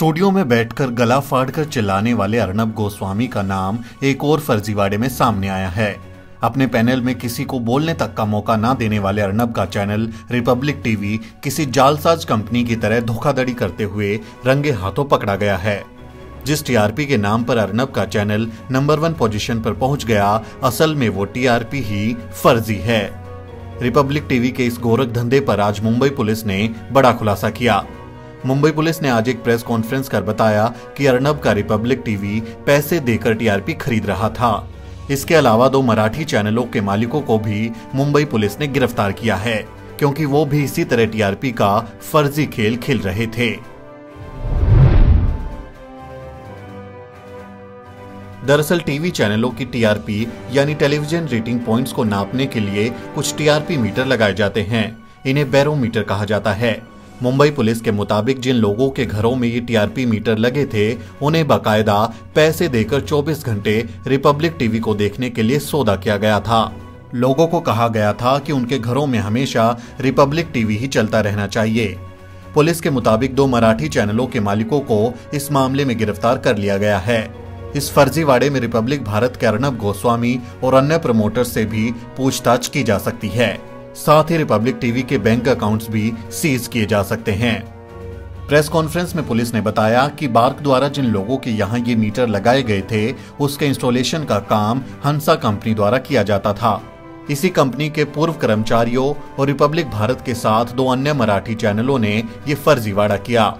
Studio में बैठकर गला फाड़कर चिल्लाने वाले अर्नब गोस्वामी का नाम एक और फर्जीवाड़े में सामने आया है। अपने पैनल में किसी को बोलने तक का मौका ना देने वाले अर्नब का चैनल रिपब्लिक टीवी किसी जालसाज कंपनी की तरह धोखाधड़ी करते हुए रंगे हाथों पकड़ा गया है। जिस टीआरपी के नाम पर अर्नब का चैनल नंबर वन पोजीशन पर पहुँच गया, असल में वो टीआरपी ही फर्जी है। रिपब्लिक टीवी के इस गोरख धंधे पर आज मुंबई पुलिस ने बड़ा खुलासा किया। मुंबई पुलिस ने आज एक प्रेस कॉन्फ्रेंस कर बताया कि अर्नब का रिपब्लिक टीवी पैसे देकर टीआरपी खरीद रहा था। इसके अलावा दो मराठी चैनलों के मालिकों को भी मुंबई पुलिस ने गिरफ़्तार किया है, क्योंकि वो भी इसी तरह टीआरपी का फर्जी खेल खेल रहे थे। दरअसल टीवी चैनलों की टीआरपी यानी टेलीविज़न रेटिंग पॉइंट्स को नापने के लिए कुछ टीआरपी मीटर लगाए जाते हैं। इन्हें बैरोमीटर कहा जाता है। मुंबई पुलिस के मुताबिक जिन लोगों के घरों में ये टीआरपी मीटर लगे थे, उन्हें बाकायदा पैसे देकर 24 घंटे रिपब्लिक टीवी को देखने के लिए सौदा किया गया था। लोगों को कहा गया था कि उनके घरों में हमेशा रिपब्लिक टीवी ही चलता रहना चाहिए। पुलिस के मुताबिक दो मराठी चैनलों के मालिकों को इस मामले में गिरफ़्तार कर लिया गया है। इस फर्जीवाड़े में रिपब्लिक भारत के अर्नब गोस्वामी और अन्य प्रमोटर से भी पूछताछ की जा सकती है। साथ ही रिपब्लिक टीवी के बैंक अकाउंट्स भी सीज किए जा सकते हैं। प्रेस कॉन्फ्रेंस में पुलिस ने बताया कि बार्क द्वारा जिन लोगों के यहाँ ये मीटर लगाए गए थे, उसके इंस्टॉलेशन का काम हंसा कंपनी द्वारा किया जाता था। इसी कंपनी के पूर्व कर्मचारियों और रिपब्लिक भारत के साथ दो अन्य मराठी चैनलों ने ये फर्जीवाड़ा किया।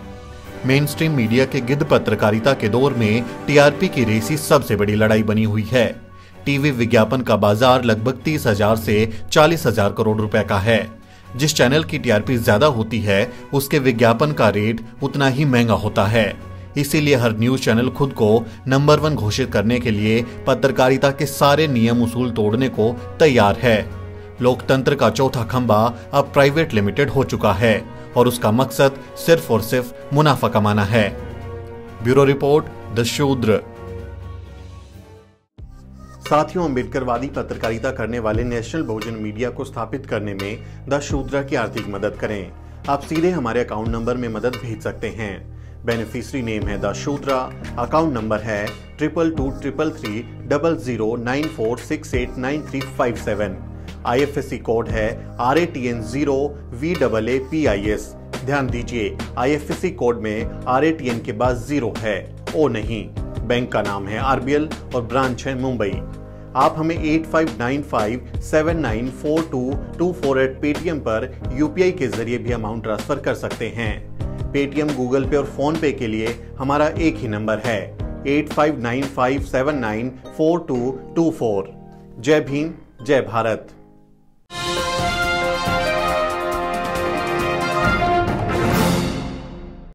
मेन स्ट्रीम मीडिया के गिद्ध पत्रकारिता के दौर में टीआरपी की रेसी सबसे बड़ी लड़ाई बनी हुई है। टीवी विज्ञापन का बाज़ार लगभग तीस हज़ार से चालीस हज़ार करोड़ रुपए का है। जिस चैनल की टीआरपी ज़्यादा होती है, उसके विज्ञापन का रेट उतना ही महँगा होता है। इसीलिए हर न्यूज़ चैनल खुद को नंबर वन घोषित करने के लिए पत्रकारिता के सारे नियम उसूल तोड़ने को तैयार है। लोकतंत्र का चौथा खंबा अब प्राइवेट लिमिटेड हो चुका है और उसका मकसद सिर्फ़ और सिर्फ़ मुनाफा कमाना है। ब्यूरो रिपोर्ट, द शूद्र। साथियों, अम्बेडकरवादी पत्रकारिता करने वाले नेशनल बहुजन मीडिया को स्थापित करने में द शूद्रा की आर्थिक मदद करें। आप सीधे हमारे अकाउंट नंबर में मदद भेज सकते हैं। बेनिफिशरी नेम है द शूद्रा। अकाउंट नंबर है triple two triple three double zero nine four six eight nine three five seven. I F S C code है R A T N zero V double A P I S. ध्यान दीजिए I F S C code में R A T N के बाद zero है। ओ नहीं। Bank का नाम है आरबीएल और ब्रांच है मुंबई। आप हमें eight five nine five seven nine four two two four eight Paytm पर यूपीआई के ज़रिए भी अमाउंट ट्रांसफ़र कर सकते हैं। पेटीएम, गूगल पे और फ़ोन पे के लिए हमारा एक ही नंबर है। Eight five nine five seven nine four two two four. जय भीम, जय भारत।